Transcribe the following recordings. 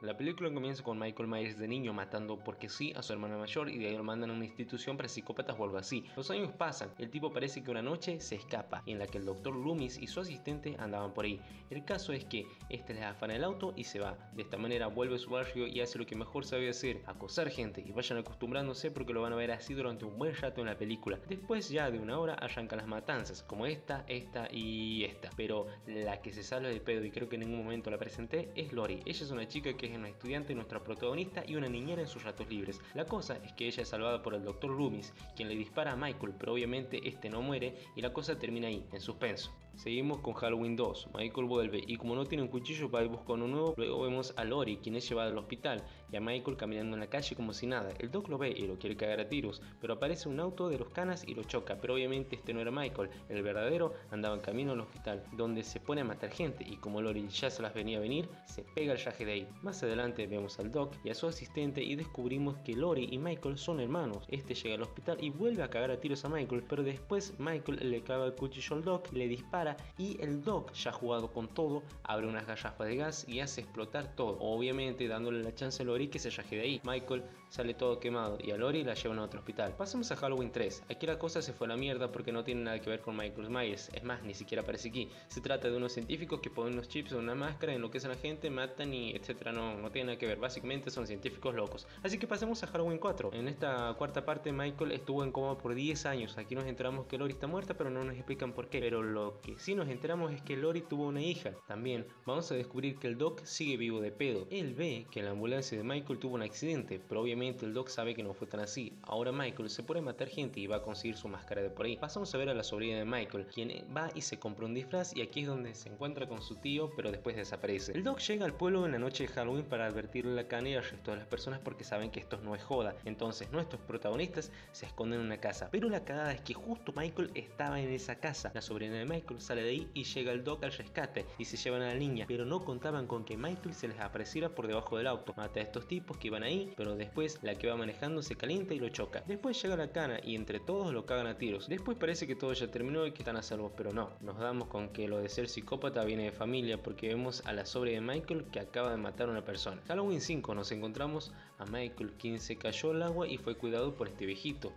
La película comienza con Michael Myers de niño matando porque sí a su hermana mayor y de ahí lo mandan a una institución para psicópatas o algo así. Los años pasan, el tipo parece que una noche se escapa, en la que el doctor Loomis y su asistente andaban por ahí. El caso es que este les afana el auto y se va. De esta manera vuelve a su barrio y hace lo que mejor sabe hacer, acosar gente y vayan acostumbrándose porque lo van a ver así durante un buen rato en la película. Después ya de una hora arrancan las matanzas, como esta, esta y esta. Pero la que se sale de pedo y creo que en ningún momento la presenté es Lori. Ella es una chica que es una estudiante, nuestra protagonista y una niñera en sus ratos libres. La cosa es que ella es salvada por el Dr. Loomis, quien le dispara a Michael, pero obviamente este no muere y la cosa termina ahí, en suspenso. Seguimos con Halloween 2, Michael vuelve y como no tiene un cuchillo va a buscar uno nuevo, luego vemos a Lori, quien es llevada al hospital, y a Michael caminando en la calle como si nada. El Doc lo ve y lo quiere cagar a tiros, pero aparece un auto de los canas y lo choca, pero obviamente este no era Michael, el verdadero andaba en camino al hospital, donde se pone a matar gente y como Lori ya se las venía a venir, se pega el yaje de ahí. Más adelante vemos al Doc y a su asistente y descubrimos que Lori y Michael son hermanos. Este llega al hospital y vuelve a cagar a tiros a Michael, pero después Michael le caga el cuchillo al Doc, le dispara y el Doc, ya jugado con todo, abre unas garrafas de gas y hace explotar todo, obviamente dándole la chance a Lori que se yaje de ahí. Michael sale todo quemado y a Lori la llevan a otro hospital. Pasamos a Halloween 3. Aquí la cosa se fue a la mierda porque no tiene nada que ver con Michael Myers. Es más, ni siquiera aparece aquí. Se trata de unos científicos que ponen unos chips en una máscara, enloquecen a la gente, matan y etcétera. No, no tiene nada que ver. Básicamente son científicos locos. Así que pasemos a Halloween 4. En esta cuarta parte Michael estuvo en coma por 10 años. Aquí nos enteramos que Lori está muerta, pero no nos explican por qué. Pero lo que sí nos enteramos es que Lori tuvo una hija. También vamos a descubrir que el Doc sigue vivo de pedo. Él ve que la ambulancia de Michael tuvo un accidente, pero obviamente el Doc sabe que no fue tan así. Ahora Michael se pone a matar gente y va a conseguir su máscara de por ahí. Pasamos a ver a la sobrina de Michael, quien va y se compra un disfraz y aquí es donde se encuentra con su tío, pero después desaparece. El Doc llega al pueblo en la noche de Halloween para advertirle a la cana y al resto de las personas porque saben que esto no es joda. Entonces nuestros protagonistas se esconden en una casa. Pero la cagada es que justo Michael estaba en esa casa. La sobrina de Michael sale de ahí y llega el Doc al rescate y se llevan a la niña, pero no contaban con que Michael se les apareciera por debajo del auto. Mata a estos tipos que iban ahí, pero después la que va manejando se calienta y lo choca. Después llega la cana y entre todos lo cagan a tiros. Después parece que todo ya terminó y que están a salvo, pero no. Nos damos con que lo de ser psicópata viene de familia porque vemos a la sobre de Michael que acaba de matar a una persona. Halloween 5 nos encontramos a Michael quien se cayó al agua y fue cuidado por este viejito.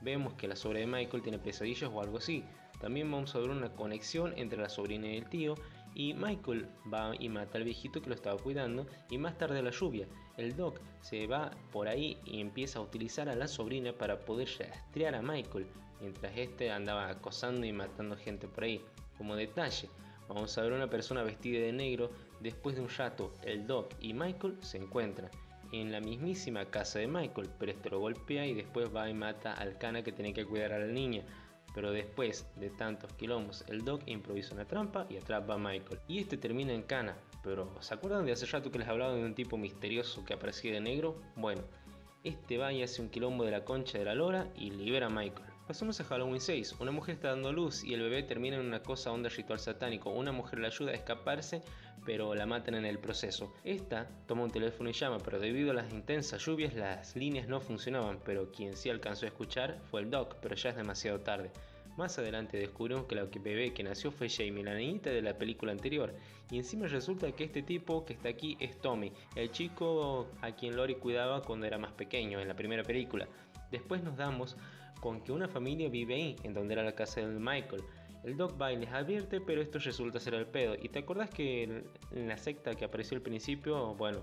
Vemos que la sobre de Michael tiene pesadillas o algo así. También vamos a ver una conexión entre la sobrina y el tío y Michael va y mata al viejito que lo estaba cuidando y más tarde la lluvia. El Doc se va por ahí y empieza a utilizar a la sobrina para poder rastrear a Michael mientras este andaba acosando y matando gente por ahí. Como detalle, vamos a ver una persona vestida de negro. Después de un rato, el Doc y Michael se encuentran en la mismísima casa de Michael, pero este lo golpea y después va y mata al cana que tiene que cuidar a la niña. Pero después de tantos quilombos, el Doc improvisa una trampa y atrapa a Michael. Y este termina en cana. Pero ¿se acuerdan de hace rato que les hablaba de un tipo misterioso que aparecía de negro? Bueno, este va y hace un quilombo de la concha de la lora y libera a Michael. Pasamos a Halloween 6. Una mujer está dando luz y el bebé termina en una cosa onda ritual satánico. Una mujer le ayuda a escaparse, pero la matan en el proceso. Esta toma un teléfono y llama, pero debido a las intensas lluvias las líneas no funcionaban, pero quien sí alcanzó a escuchar fue el Doc, pero ya es demasiado tarde. Más adelante descubrimos que la bebé que nació fue Jamie, la niñita de la película anterior. Y encima resulta que este tipo que está aquí es Tommy, el chico a quien Lori cuidaba cuando era más pequeño, en la primera película. Después nos damos con que una familia vive ahí, en donde era la casa de Michael. El Doc va y les advierte, pero esto resulta ser el pedo. ¿Y te acordás que en la secta que apareció al principio, bueno,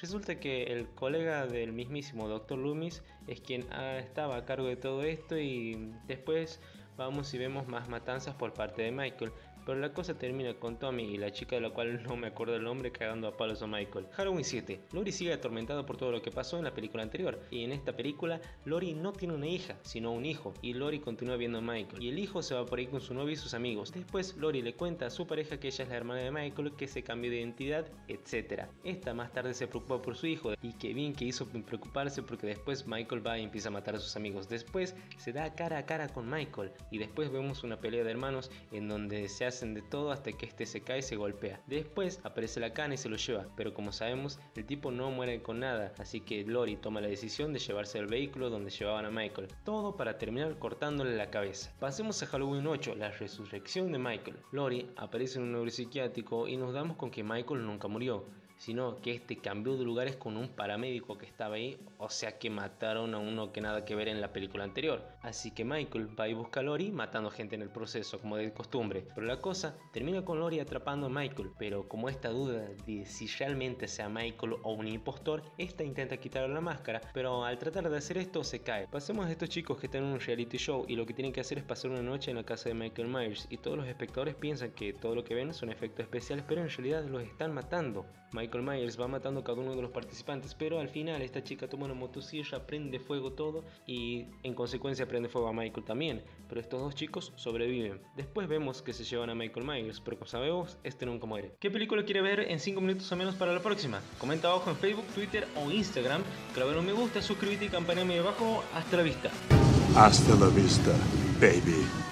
resulta que el colega del mismísimo Dr. Loomis es quien estaba a cargo de todo esto y después vamos y vemos más matanzas por parte de Michael, pero la cosa termina con Tommy y la chica de la cual no me acuerdo el nombre cagando a palos a Michael. Halloween 7. Lori sigue atormentada por todo lo que pasó en la película anterior. Y en esta película, Lori no tiene una hija, sino un hijo. Y Lori continúa viendo a Michael. Y el hijo se va por ahí con su novio y sus amigos. Después, Lori le cuenta a su pareja que ella es la hermana de Michael, que se cambió de identidad, etc. Esta más tarde se preocupa por su hijo. Y que bien que hizo preocuparse porque después Michael va y empieza a matar a sus amigos. Después se da cara a cara con Michael. Y después vemos una pelea de hermanos en donde se hace de todo hasta que este se cae y se golpea. Después aparece la cana y se lo lleva, pero como sabemos, el tipo no muere con nada, así que Lori toma la decisión de llevarse el vehículo donde llevaban a Michael. Todo para terminar cortándole la cabeza. Pasemos a Halloween 8, la resurrección de Michael. Lori aparece en un neuropsiquiátrico y nos damos con que Michael nunca murió. Sino que este cambió de lugares con un paramédico que estaba ahí, o sea que mataron a uno que nada que ver en la película anterior. Así que Michael va y busca a Lori matando gente en el proceso, como de costumbre. Pero la cosa termina con Lori atrapando a Michael, pero como esta duda de si realmente sea Michael o un impostor, esta intenta quitarle la máscara, pero al tratar de hacer esto se cae. Pasemos a estos chicos que están en un reality show y lo que tienen que hacer es pasar una noche en la casa de Michael Myers y todos los espectadores piensan que todo lo que ven son efectos especiales, pero en realidad los están matando. Michael Myers va matando a cada uno de los participantes, pero al final esta chica toma una motosierra, prende fuego todo y en consecuencia prende fuego a Michael también. Pero estos dos chicos sobreviven. Después vemos que se llevan a Michael Myers, pero como sabemos, este nunca muere. ¿Qué película quiere ver en 5 minutos o menos para la próxima? Comenta abajo en Facebook, Twitter o Instagram. Clave un me gusta, suscríbete y campaname abajo. Hasta la vista. Hasta la vista, baby.